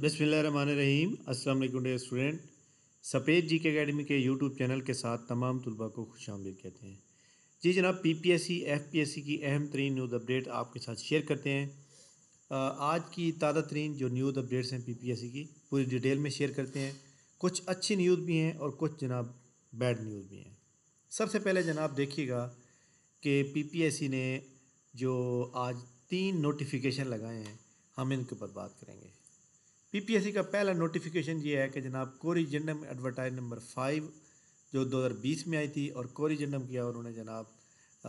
बिसमीम अस्सलाम वालेकुम डियर स्टूडेंट। सफ़ेद जी के अकेडमी के यूट्यूब चैनल के साथ तमाम तलबा को खुश आमदीद कहते हैं। जी जनाब P P S C F P S C की अहम तरीन न्यूज़ अपडेट आपके साथ शेयर करते हैं। आज की ताज़ा तरीन जो न्यूज़ अपडेट्स हैं पी पी एस सी की, पूरी डिटेल में शेयर करते हैं। कुछ अच्छी न्यूज़ भी हैं और कुछ जनाब बैड न्यूज़ भी हैं। सबसे पहले जनाब देखिएगा कि पी पी एस सी ने जो आज तीन नोटिफिकेशन लगाए हैं, हम इनके ऊपर बात करेंगे। पीपीएससी का पहला नोटिफिकेशन ये है कि जनाब कोरिजेंडम एडवर्टाइज नंबर फाइव जो 2020 में आई थी और कोरिजेंडम किया उन्होंने जनाब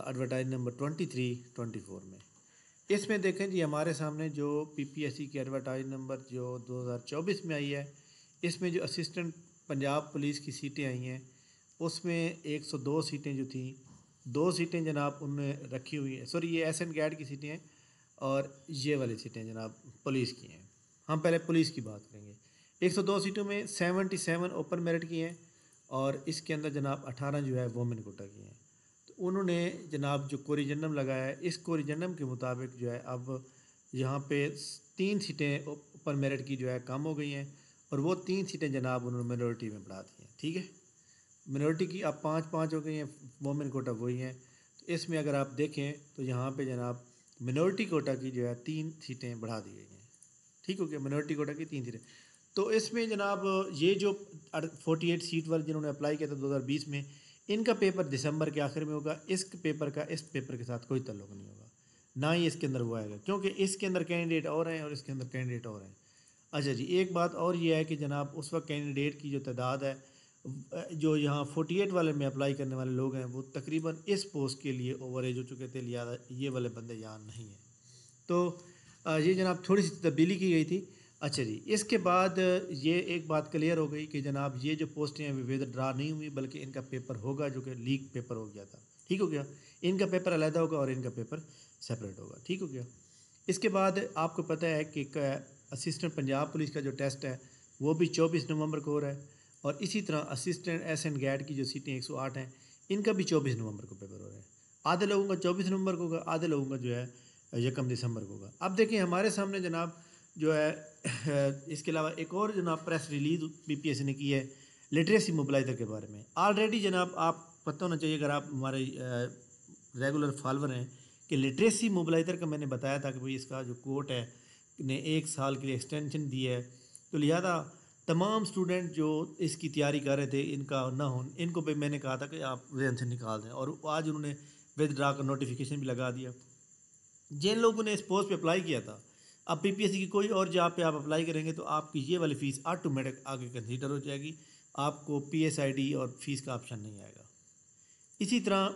एडवर्टाइज नंबर 23 24 में। इसमें देखें जी हमारे सामने जो पीपीएससी की एडवर्टाइज नंबर जो 2024 में आई है, इसमें जो असिस्टेंट पंजाब पुलिस की सीटें आई हैं, उसमें 102 सीटें जो थी, दो सीटें जनाब उनने रखी हुई हैं। सॉरी ये एस एन गैड की सीटें हैं और ये वाली सीटें जनाब पुलिस की हैं। हम पहले पुलिस की बात करेंगे। 102 सीटों में 77 ओपन मेरिट की हैं और इसके अंदर जनाब 18 जो है वोमेन कोटा की हैं। तो उन्होंने जनाब जो कोरिजेंडम लगाया है, इस कोरिजेंडम के मुताबिक जो है अब यहाँ पे तीन सीटें ओपन मेरिट की जो है कम हो गई हैं और वो तीन सीटें जनाब उन्होंने मिनोरिटी में बढ़ा दी हैं, ठीक है? मिनोरिटी की अब पाँच पाँच हो गई हैं वोमेन कोटा वही हैं। तो इसमें अगर आप देखें तो यहाँ पर जनाब मिनोरिटी कोटा की जो है तीन सीटें बढ़ा दी गई हैं। ठीक हो गया मिनोरिटी कोटा की तीन सीटें तो इसमें जनाब, ये जो फोर्टी एट सीट वाले जिन्होंने अप्लाई किया था 2020 में, इनका पेपर दिसंबर के आखिर में होगा। इस पेपर का, इस पेपर के साथ कोई तल्लुक नहीं होगा। ना ही इसके अंदर वो आएगा, क्योंकि इसके अंदर कैंडिडेट और हैं और इसके अंदर कैंडिडेट और हैं। अच्छा जी, एक बात और ये है कि जनाब, उस वक्त कैंडिडेट की जो तादाद है, जो यहाँ फोर्टी एट वाले में अप्लाई करने वाले लोग हैं, वो तकरीबन इस पोस्ट के लिए ओवर एज हो चुके थे, लिहाजा ये वाले बंदे यहाँ नहीं हैं। तो ये जनाब थोड़ी सी तब्दीली की गई थी। अच्छा जी, इसके बाद ये एक बात क्लियर हो गई कि जनाब ये जो पोस्टें हैं विवेद ड्रा नहीं हुई, बल्कि इनका पेपर होगा जो कि लीक पेपर हो गया था। ठीक हो गया? इनका पेपर अलहदा होगा और इनका पेपर सेपरेट होगा। ठीक हो गया? इसके बाद आपको पता है कि असिस्टेंट पंजाब पुलिस का जो टेस्ट है, वो भी चौबीस नवंबर को हो रहा है और इसी तरह असिस्टेंट एस एंड गैड की जो सीटें एक सौ आठ हैं, इनका भी चौबीस नवंबर को पेपर हो रहा है। आधे लोगों का चौबीस नवंबर को होगा, आधे लोगों का जो है यकम दिसंबर को होगा। अब देखिए, हमारे सामने जनाब जो है, इसके अलावा एक और जनाब प्रेस रिलीज़ बीपीएससी ने की है, लिटरेसी मोबलाइज़र के बारे में। ऑलरेडी जनाब आप पता होना चाहिए, अगर आप हमारे रेगुलर फॉलोअर हैं, कि लिटरेसी मोबलाइज़र का मैंने बताया था कि भाई इसका जो कोर्ट है, ने एक साल के लिए एक्सटेंशन दी है। तो लिहाजा तमाम स्टूडेंट जो इसकी तैयारी कर रहे थे, इनका ना हो, इनको भी मैंने कहा था कि आप रेन से निकाल दें। और आज उन्होंने विद ड्रा का नोटिफिकेशन भी लगा दिया। जिन लोगों ने इस पोस्ट पे अप्लाई किया था, अब पीपीएससी की कोई और जॉब पे आप अप्लाई करेंगे तो आपकी ये वाली फ़ीस ऑटोमेटिक आगे कंसीडर हो जाएगी। आपको पीएसआईडी और फ़ीस का ऑप्शन नहीं आएगा। इसी तरह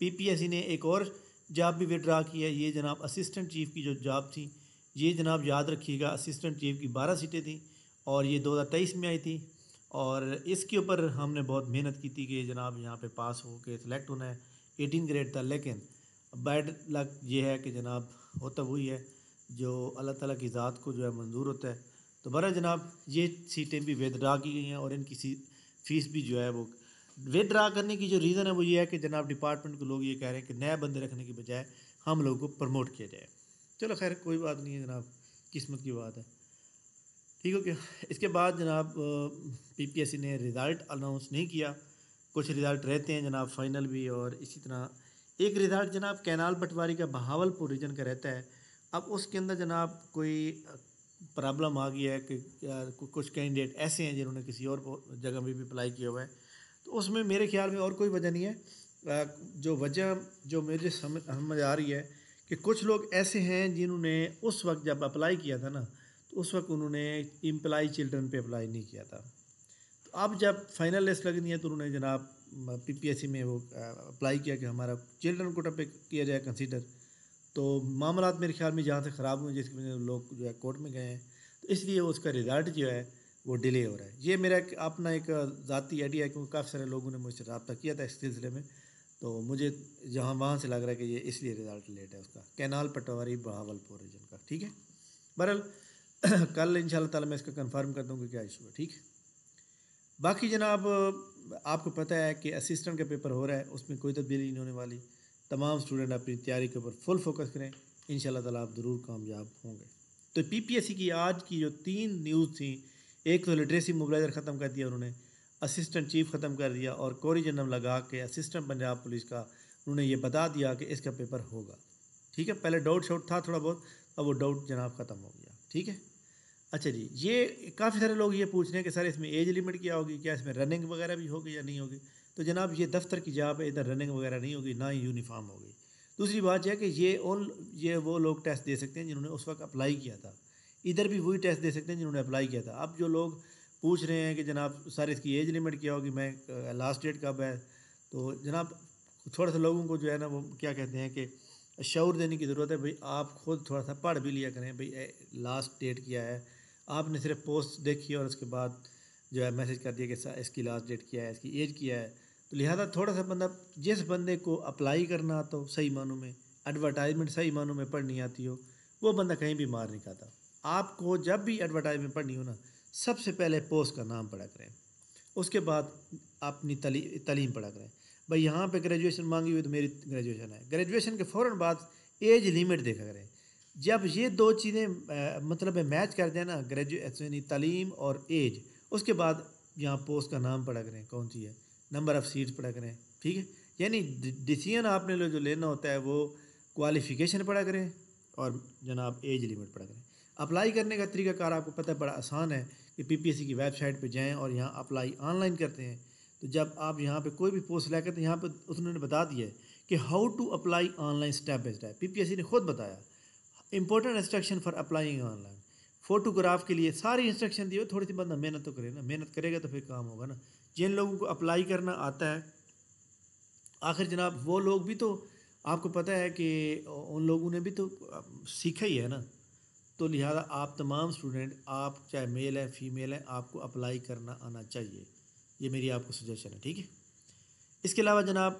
पीपीएससी ने एक और जॉब भी विड्रा की है। ये जनाब असिस्टेंट चीफ़ की जो जॉब थी, ये जनाब याद रखिएगा असिस्टेंट चीफ़ की बारह सीटें थी और ये दो हज़ार तेईस में आई थी और इसके ऊपर हमने बहुत मेहनत की थी कि जनाब यहाँ पे पास हो के सिलेक्ट होना है। एटीन ग्रेड था, लेकिन बैड लक ये है कि जनाब होता वही है जो अल्लाह ताला की ज़ात को जो है मंजूर होता है। तो बरा जनाब, ये सीटें भी विदड्रा की गई हैं और इनकी सी, फ़ीस भी जो है वो विदड्रा करने की जो रीज़न है वो ये है कि जनाब डिपार्टमेंट के लोग ये कह रहे हैं कि नए बंदे रखने की बजाय हम लोगों को प्रमोट किया जाए। चलो खैर, कोई बात नहीं है जनाब, किस्मत की बात है। ठीक हो इसके बाद जनाब पीपीएससी ने रिज़ल्ट अनाउंस नहीं किया। कुछ रिज़ल्ट रहते हैं जनाब, फाइनल भी और इसी तरह एक रिज़ल्ट जनाब कैनाल पटवारी का बहावलपुर रीजन का रहता है। अब उसके अंदर जनाब कोई प्रॉब्लम आ गई है कि कुछ कैंडिडेट ऐसे हैं जिन्होंने किसी और जगह में भी अप्लाई किया हुआ है। तो उसमें मेरे ख्याल में और कोई वजह नहीं है। जो वजह, जो मुझे समझ समझ आ रही है कि कुछ लोग ऐसे हैं जिन्होंने उस वक्त जब अप्लाई किया था ना तो उस वक्त उन्होंने एम्प्लाई चिल्ड्रन पे अप्लाई नहीं किया था। तो अब जब फाइनल लिस्ट लगनी है तो उन्होंने जनाब पीपीएससी में वो अप्लाई किया कि हमारा चिल्ड्रन कोटा पे किया जाए कंसीडर तो मामला मेरे ख्याल में जहाँ से ख़राब हुए, जिसकी वजह से लोग जो है कोर्ट में गए हैं तो इसलिए उसका रिज़ल्ट जो है वो डिले हो रहा है। ये मेरा अपना एक ज़ाती आइडिया है क्योंकि काफ़ी सारे लोगों ने मुझसे रबता किया था इस सिलसिले में तो मुझे जहाँ, वहाँ से लग रहा है कि ये इसलिए रिज़ल्ट लेट है उसका। कैनाल, पटवारी बहावलपुर रीजन का, ठीक है? बहरहाल, कल इन ताला मैं इसका कन्फर्म कर दूँगी क्या इशू है, ठीक? है बाकी जनाब, आपको पता है कि असिस्टेंट का पेपर हो रहा है, उसमें कोई तब्दीली नहीं होने वाली। तमाम स्टूडेंट अपनी तैयारी के ऊपर फुल फोकस करें। इन ताला आप ज़रूर कामयाब होंगे। तो पीपीएससी की आज की जो तीन न्यूज़ थी, एक तो लिटरेसी मोबलाइजर ख़त्म कर दिया उन्होंने असिस्टेंट चीफ ख़त्म कर दिया और कोरी जन्म लगा के असिस्टेंट पंजाब पुलिस का उन्होंने ये बता दिया कि इसका पेपर होगा। ठीक है, पहले डाउट शाउट था थोड़ा बहुत, अब वो डाउट जनाब ख़त्म हो गया। ठीक है? अच्छा जी, ये काफ़ी सारे लोग ये पूछ रहे हैं कि सर इसमें एज लिमिट क्या होगी? क्या इसमें रनिंग वगैरह भी होगी या नहीं होगी? तो जनाब ये दफ्तर की जहाँ पे इधर रनिंग वगैरह नहीं होगी, ना ही यूनिफॉर्म होगी। दूसरी बात यह कि ये उन ये वो लोग टेस्ट दे सकते हैं जिन्होंने उस वक्त अप्लाई किया था। इधर भी वही टेस्ट दे सकते हैं जिन्होंने अप्लाई किया था। अब जो लोग पूछ रहे हैं कि जनाब, सर इसकी एज लिमिट क्या होगी? मैं लास्ट डेट कब है? तो जनाब, थोड़ा सा लोगों को जो है ना वो क्या कहते हैं कि शौर देने की ज़रूरत है, भाई आप खुद थोड़ा सा पढ़ भी लिया करें, भाई लास्ट डेट क्या है? आपने सिर्फ़ पोस्ट देखी और उसके बाद जो है मैसेज कर दिया कि इसकी लास्ट डेट क्या है इसकी एज क्या है। तो लिहाजा थोड़ा सा बंदा जिस बंदे को अप्लाई करना आता हो सही मानों में एडवर्टाइजमेंट सही मानों में पढ़नी आती हो वो बंदा कहीं भी मार नहीं खाता। आपको जब भी एडवर्टाइजमेंट पढ़नी हो ना सबसे पहले पोस्ट का नाम पढ़ा करें। उसके बाद अपनी तली, तलीम पढ़ा करें। भाई यहाँ पे ग्रेजुएशन मांगी हुई तो मेरी ग्रेजुएशन है। ग्रेजुएशन के फ़ौर बाद एज लिमिट देखा करें। जब ये दो चीज़ें मतलब मैच कर दें ना ग्रेजुएशन तलीम और एज उसके बाद यहाँ पोस्ट का नाम पढ़ा करें, कौन सी है? नंबर ऑफ़ सीट्स पढ़ा करें, ठीक है? यानी डिसीज़न आपने जो लेना होता है, वो क्वालिफ़िकेशन पढ़ा करें और जनाब एज लिमिट पढ़ा करें। अप्लाई करने का तरीकाकार आपको पता है, बड़ा आसान है कि पीपीएससी की वेबसाइट पे जाएँ और यहाँ अप्लाई ऑनलाइन करते हैं। तो जब आप यहाँ पे कोई भी पोस्ट लेकर तो यहाँ पे उन्होंने बता दिया है कि how to apply online step by step PPSC ने खुद बताया। Important instruction for applying online photograph के लिए सारी इंस्ट्रक्शन दिए थोड़ी सी बंदा मेहनत तो करे ना। मेहनत करेगा तो फिर काम होगा ना। जिन लोगों को अप्लाई करना आता है, आखिर जनाब, वो लोग भी तो आपको पता है कि उन लोगों ने भी तो सीखा ही है ना। तो लिहाजा आप तमाम स्टूडेंट आप चाहे मेल है फीमेल है, आपको अप्लाई करना आना चाहिए। ये मेरी आपको सजेशन है, ठीक है? इसके अलावा जनाब,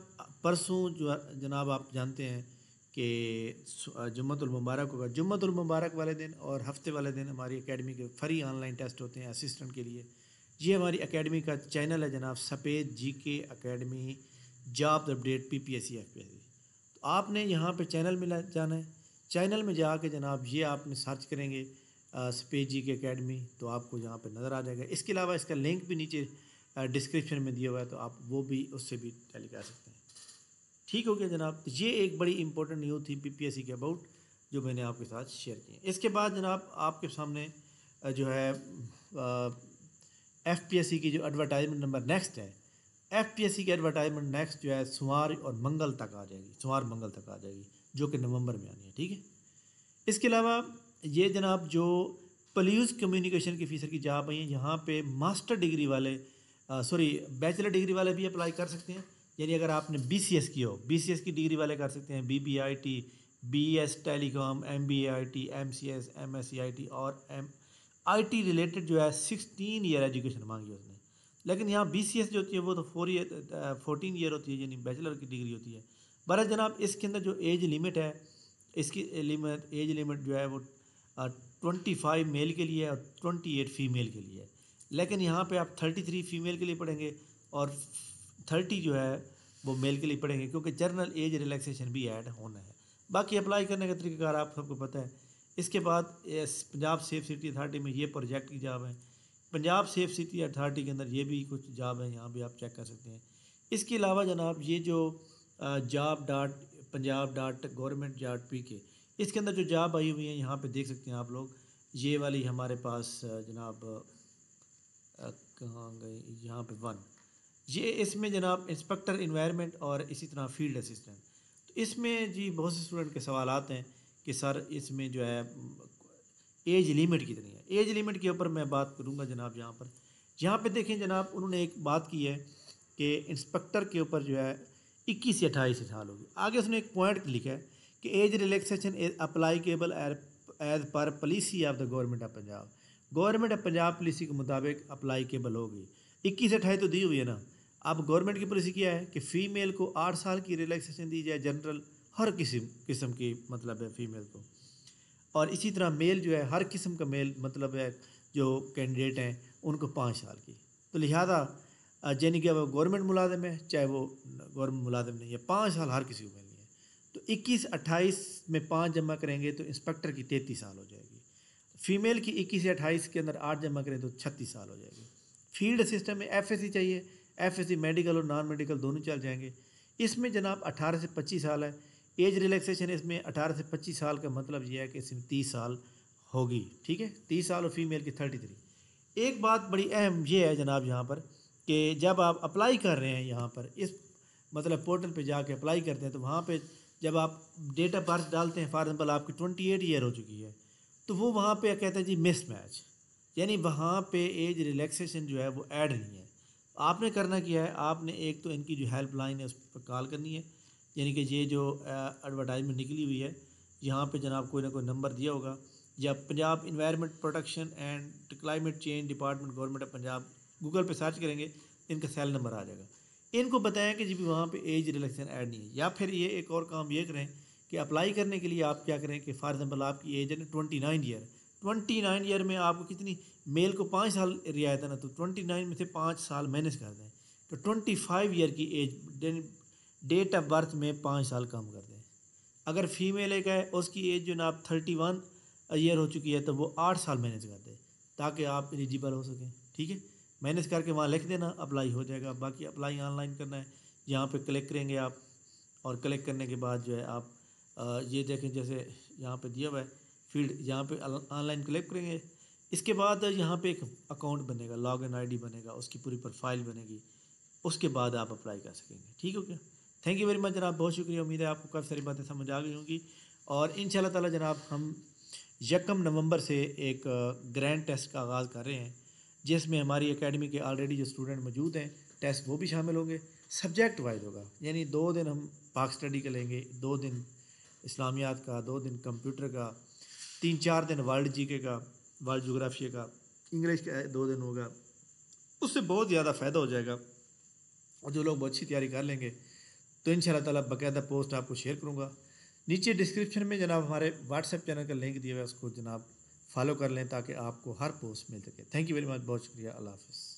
परसों जो जनाब आप जानते हैं कि जुम्मतुलमबारक होगा। जुम्मतुलमबारक वाले दिन और हफ़्ते वाले दिन हमारी एकेडमी के फ्री ऑनलाइन टेस्ट होते हैं असिस्टेंट के लिए। ये हमारी एकेडमी का चैनल है जनाब सफ़ेद जी के academy job update P P S C F P S C तो आपने यहाँ पे चैनल में जाना है। चैनल में जाके जनाब ये आपने सर्च करेंगे सफ़ेद जी के अकेडमी तो आपको यहाँ पर नज़र आ जाएगा। इसके अलावा इसका लिंक भी नीचे डिस्क्रिप्शन में दिया हुआ है तो आप वो भी, उससे भी टैली कर सकते हैं। ठीक हो गया जनाब? तो ये एक बड़ी इंपॉर्टेंट न्यूज़ थी पीपीएससी के अबाउट जो मैंने आपके साथ शेयर की। इसके बाद जनाब, आपके सामने जो है एफ़ पी एस सी की जो एडवर्टाइजमेंट नंबर नेक्स्ट है एफ़ पी एस सी की एडवर्टाइजमेंट नेक्स्ट जो है सुमार और मंगल तक आ जाएगी। सुमार मंगल तक आ जाएगी, जो कि नवंबर में आनी है, ठीक है? इसके अलावा ये जनाब जो पल्यूज कम्युनिकेशन की फीसर की जॉब आई यहाँ पे मास्टर डिग्री वाले सॉरी बैचलर डिग्री वाले भी अप्लाई कर सकते हैं। यानी अगर आपने बी सी एस की हो बी सी एस की डिग्री वाले कर सकते हैं B B I T B S telecom M B I T M C S M S C I T और एम आई टी रिलेटेड जो है सिक्सटीन ईयर एजुकेशन मांगी उसने। लेकिन यहाँ बी सी एस जो होती है वो तो फोर ईयर फोर्टीन ईयर होती है, यानी बैचलर की डिग्री होती है। बरस जनाब, इसके अंदर जो एज लिमिट है, इसकी लिमिट एज लिमिट जो है वो ट्वेंटी फाइव मेल के लिए और ट्वेंटी एट फीमेल के लिए लेकिन यहाँ पे आप थर्टी थ्री फीमेल के लिए पढ़ेंगे और थर्टी जो है, वो मेल के लिए पढ़ेंगे, क्योंकि जर्नल एज रिलैक्सेशन भी ऐड होना है। बाकी अप्लाई करने का तरीकाकार आप सबको पता है, इसके बाद पंजाब सेफ़ सिटी अथार्टी में ये प्रोजेक्ट की जॉब है। पंजाब सेफ़ सिटी अथार्टी के अंदर ये भी कुछ जॉब है, यहाँ भी आप चेक कर सकते हैं। इसके अलावा जनाब, ये जो job dot Punjab dot government dot P K इसके अंदर जो जॉब आई हुई है, यहाँ पे देख सकते हैं आप लोग। ये वाली हमारे पास, जनाब कहाँ गए? यहाँ पे वन ये इसमें जनाब इंस्पेक्टर इन्वायरमेंट और इसी तरह फ़ील्ड असिस्टेंट तो इसमें जी बहुत से स्टूडेंट के सवाल आते हैं कि सर इसमें जो है एज लिमिट कितनी है? एज लिमिट के ऊपर मैं बात करूँगा जनाब यहाँ पर। यहाँ पे देखें जनाब, उन्होंने एक बात की है कि इंस्पेक्टर के ऊपर जो है इक्कीस से अट्ठाईस साल होगी। आगे उसने एक पॉइंट लिखा है कि age relaxation is applicable as per policy of the government of Punjab government of Punjab policy के मुताबिक अप्लाईकेबल होगी। इक्कीस अट्ठाईस तो दी हुई है ना? अब गवर्नमेंट की पॉलिसी क्या है कि फ़ीमेल को आठ साल की रिलैक्सेशन दी जाए जनरल हर किस्म किस्म की मतलब है फ़ीमेल को। और इसी तरह मेल जो है, हर किस्म का मेल मतलब है, जो कैंडिडेट हैं, उनको पाँच साल की। तो लिहाजा यानी कि वो गवर्नमेंट मुलाजिम है, चाहे वो गवर्नमेंट मुलाजिम नहीं है, पाँच साल हर किसी को मिलनी है। तो इक्कीस, अट्ठाईस में पाँच जमा करेंगे तो इंस्पेक्टर की तैंतीस साल हो जाएगी। फीमेल की इक्कीस या अट्ठाईस के अंदर आठ जमा करें तो छत्तीस साल हो जाएगी। फ़ील्ड सिस्टम में एफएससी चाहिए एफ़ मेडिकल और नॉन मेडिकल दोनों चल जाएँगे। इसमें जनाब अठारह से पच्चीस साल है। एज रिलैक्सेशन इसमें अठारह से पच्चीस साल का मतलब यह है कि इसमें तीस साल होगी। ठीक है? तीस साल और फीमेल की थर्टी थ्री एक बात बड़ी अहम ये है जनाब यहाँ पर कि जब आप अप्लाई कर रहे हैं यहाँ पर, इस मतलब पोर्टल पे जाके अप्लाई करते हैं तो वहाँ पे जब आप डेट ऑफ़ बर्थ डालते हैं फॉर एग्ज़ाम्पल आपकी ट्वेंटी एट ईयर हो चुकी है तो वो वहाँ पे कहते हैं जी मिस मैच यानी वहाँ पे एज रिलैक्सेशन जो है वो ऐड नहीं है। आपने करना क्या है? आपने एक तो इनकी जो हेल्पलाइन है, उस पर कॉल करनी है। यानी कि ये जो एडवर्टाइजमेंट निकली हुई है, यहाँ पे जनाब कोई ना कोई नंबर दिया होगा। या Punjab environment protection and climate change department government of Punjab Google पे सर्च करेंगे, इनका सेल नंबर आ जाएगा। इनको बताएँ कि जी वहाँ पे एज रिलेक्शन ऐड नहीं है। या फिर ये एक और काम ये करें कि अप्लाई करने के लिए आप क्या करें कि फॉर एग्ज़ाम्पल आपकी एज है twenty nine year twenty nine year में आपको कितनी मेल को पाँच साल रियायत है ना तो ट्वेंटी नाइन में से पाँच साल माइनस कर दें। तो ट्वेंटी फाइव ईयर की एज डेट ऑफ़ बर्थ में पाँच साल कम कर दें। अगर फीमेल एक है, उसकी एज जो ना आप थर्टी वन ईयर हो चुकी है तो वो आठ साल मैनेज कर दें, ताकि आप एलिजिबल हो सकें। ठीक है? मैनेज करके वहाँ लिख देना अप्लाई हो जाएगा। बाकी अप्लाई ऑनलाइन करना है, यहाँ पे क्लिक करेंगे आप, और क्लिक करने के बाद जो है आप ये देखें जैसे यहाँ पे दिया हुआ है फ़ील्ड यहाँ पे ऑनलाइन क्लिक करेंगे। इसके बाद यहाँ पे एक अकाउंट बनेगा लॉग इन आईडी बनेगा, उसकी पूरी प्रोफ़ाइल बनेगी। उसके बाद आप अप्लाई कर सकेंगे। ठीक हो गया? थैंक यू वेरी मच जनाब, बहुत शुक्रिया। उम्मीद है आपको काफ़ी सारी बातें समझ आ गई होंगी। और इन ताला जनाब, हम यकम नवंबर से एक ग्रैंड टेस्ट का आगाज़ कर रहे हैं, जिसमें हमारी एकेडमी के ऑलरेडी जो स्टूडेंट मौजूद हैं टेस्ट वो भी शामिल होंगे। सब्जेक्ट वाइज होगा, यानी दो दिन हम पाक स्टडी का लेंगे, दो दिन इस्लामियात का, दो दिन कंप्यूटर का, तीन चार दिन वर्ल्ड जी का। वर्ल्ड जोग्राफी का इंग्लिश का दो दिन होगा, उससे बहुत ज़्यादा फ़ायदा हो जाएगा। और जो लोग बहुत अच्छी तैयारी कर लेंगे तो इन ताला बाकायदा पोस्ट आपको शेयर करूँगा। नीचे डिस्क्रिप्शन में जनाब हमारे व्हाट्सएप चैनल का लिंक दिया हुआ है, उसको जनाब फॉलो कर लें ताकि आपको हर पोस्ट मिल सके। थैंक यू वेरी मच बहुत शुक्रिया, अल्लाह हाफ़